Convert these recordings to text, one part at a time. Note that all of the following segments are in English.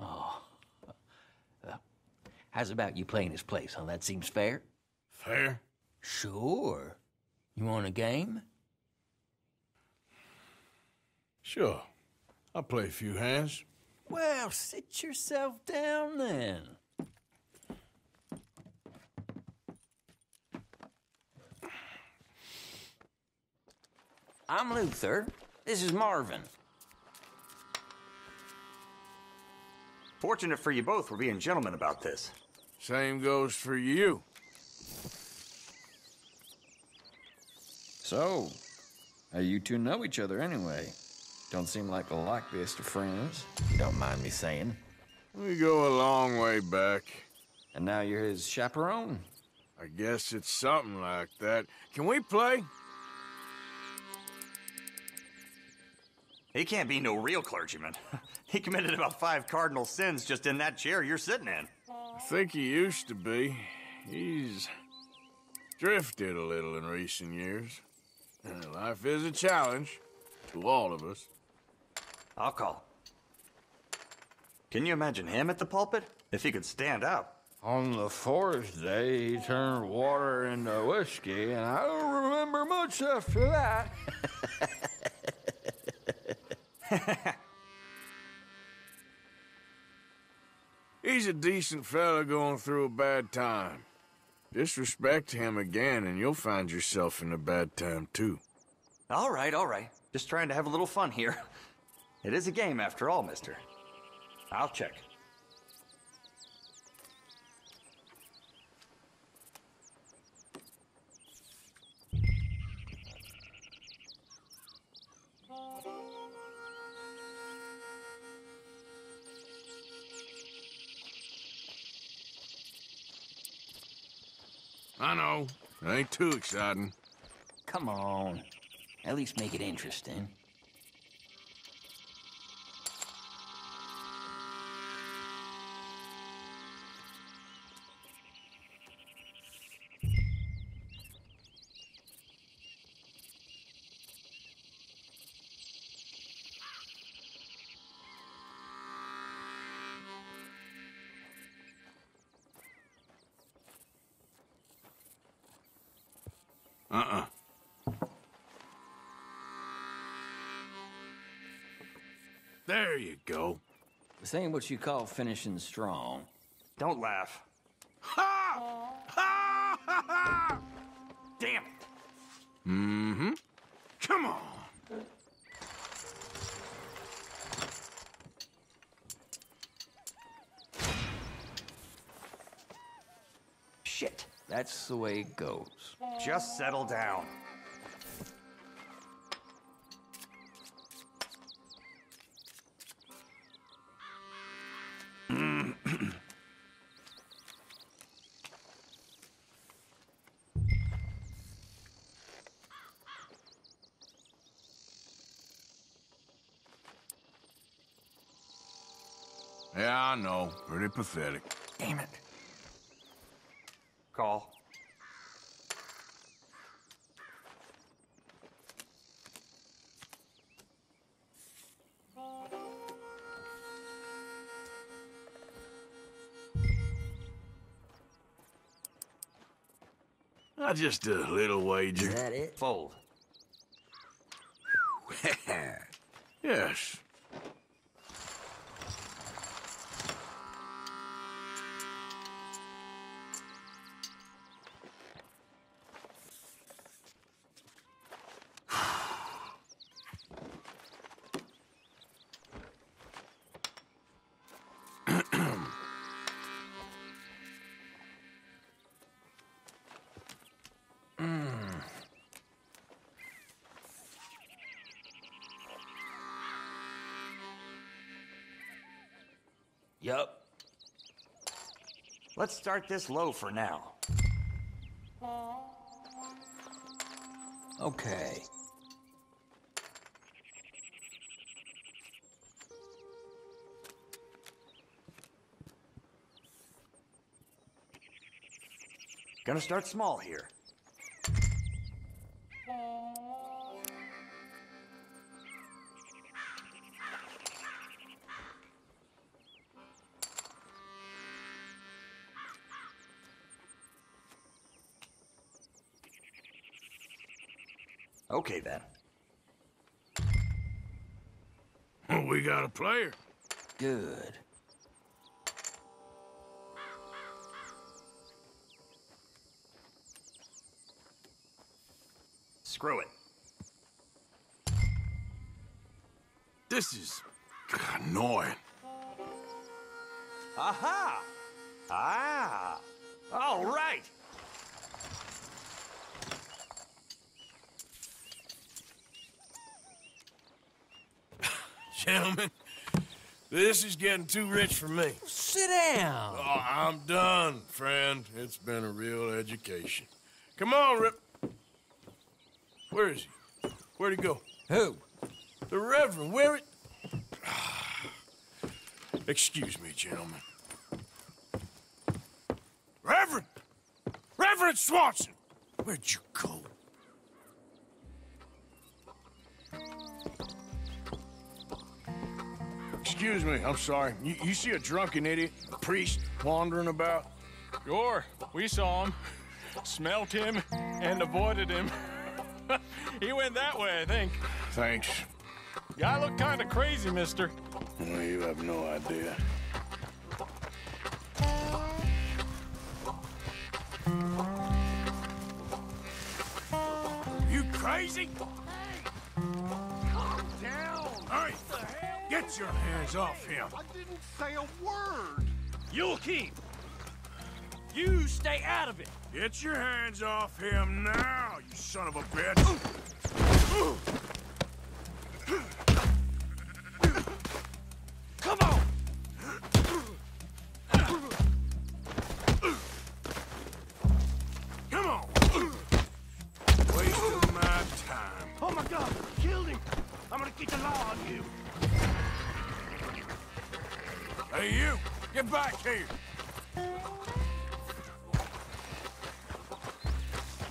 Oh. How's about you playing his place, huh? That seems fair? Fair? Sure. You want a game? Sure. I'll play a few hands. Well, sit yourself down then. I'm Luther. This is Marvin. Fortunate for you both, we're being gentlemen about this. Same goes for you. So, how you two know each other anyway? Don't seem like the likeliest of friends. You don't mind me saying. We go a long way back. And now you're his chaperone? I guess it's something like that. Can we play? He can't be no real clergyman. he committed about five cardinal sins just in that chair you're sitting in. I think he used to be. He's drifted a little in recent years. Life is a challenge to all of us. I'll call. Can you imagine him at the pulpit? If he could stand up. On the fourth day, he turned water into whiskey, and I don't remember much after that. He's a decent fella going through a bad time. Disrespect him again, and you'll find yourself in a bad time, too. All right, all right. Just trying to have a little fun here. It is a game after all, mister. I'll check. I know. It ain't too exciting. Come on. At least make it interesting. Uh-uh. There you go. This ain't what you call finishing strong. Don't laugh. Ha! Ha! Ha! Ha! Damn it. Mm-hmm. Come on. That's the way it goes. Just settle down. Yeah, I know. Pretty pathetic. Damn it. Just a little wager. that it? Fold. Yup. Let's start this low for now. Okay. Gonna start small here. Okay then. We got a player. Good. Screw it. This is annoying. Aha! Ah! All right! Gentlemen, this is getting too rich for me. Sit down. Oh, I'm done, friend. It's been a real education. Come on, Rip. Where is he? Where'd he go? Who? The Reverend, where it... Excuse me, gentlemen. Reverend! Reverend Swanson! Where'd you go? Excuse me, I'm sorry. You, you see a drunken idiot, a priest, wandering about? Sure, we saw him, smelt him, and avoided him. he went that way, I think. Thanks. Guy looked kind of crazy, mister. Well, you have no idea. You crazy? Get your hands off him. I didn't say a word. You'll keep. You stay out of it. Get your hands off him now, you son of a bitch. Come on. Come on. Wasting my time. Oh my God! Killed him. I'm gonna keep the law on you. Hey, you, get back here.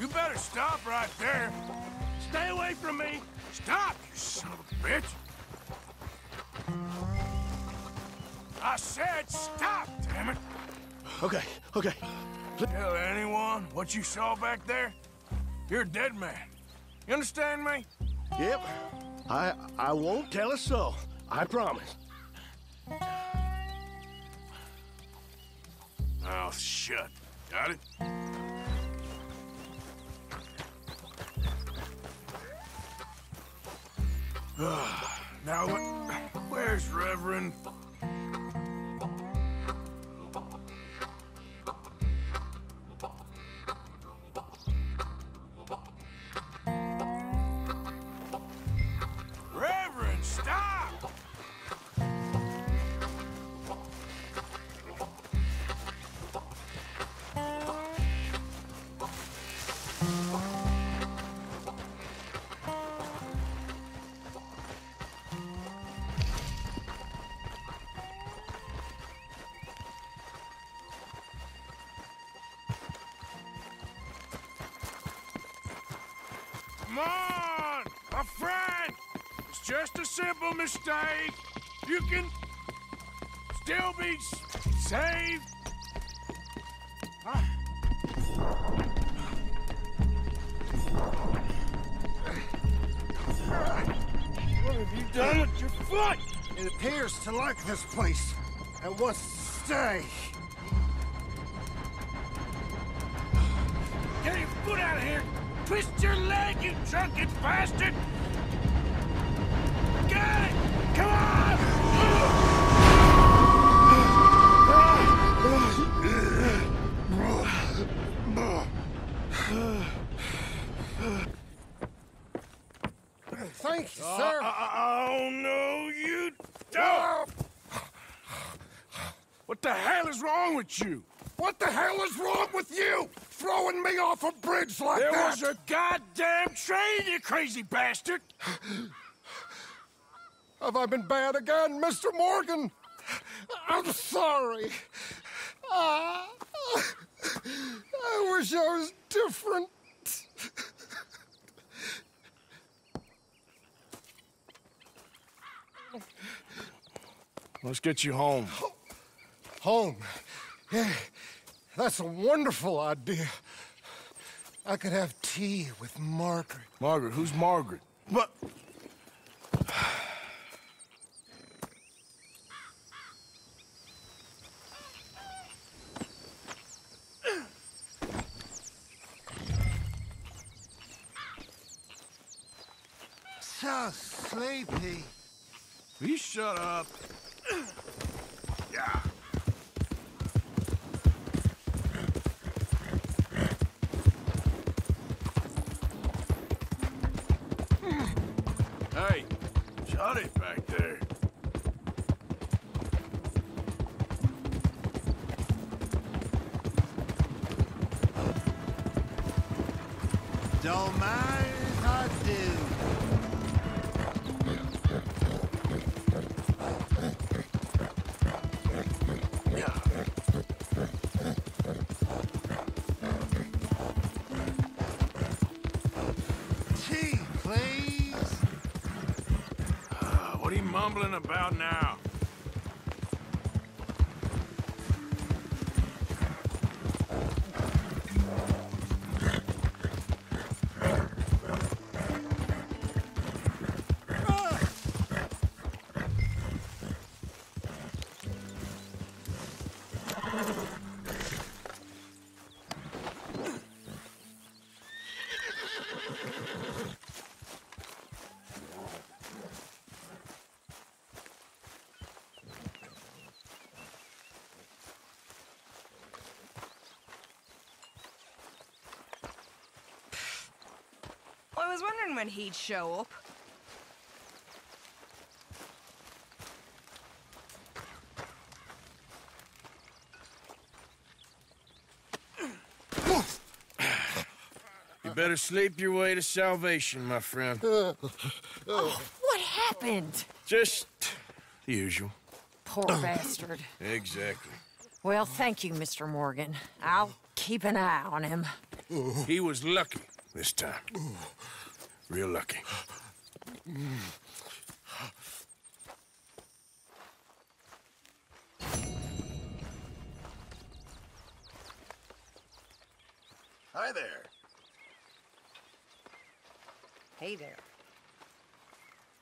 You better stop right there. Stay away from me. Stop, you son of a bitch. I said stop, damn it. Okay, okay. Tell anyone what you saw back there? You're a dead man. You understand me? Yep. I I won't tell a soul. I promise. Mouth shut. Got it? now, where's? Reverend, just a simple mistake. You can still be saved. What have you done with your foot? It appears to like this place and wants to stay. Get your foot out of here! Twist your leg, you drunken bastard! Thank you, sir. Uh, uh, oh, no, you don't! What the hell is wrong with you? What the hell is wrong with you? Throwing me off a bridge like There that? was a goddamn train, you crazy bastard! Have I been bad again, Mr. Morgan? I'm sorry. Ah, I wish I was different. Let's get you home. Home. Yeah, that's a wonderful idea. I could have tea with Margaret. Margaret, who's Margaret? What? So sleepy. You shut up. Mumbling about now? Was wondering when he'd show up. You better sleep your way to salvation, my friend. Oh, What happened? Just the usual. Poor bastard. Exactly. Well, thank you, Mr. Morgan. I'll keep an eye on him. He was lucky this time. Oh, Real lucky. Hi there. Hey there.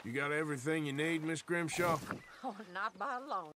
You got everything you need, Miss Grimshaw? Oh, not by a long.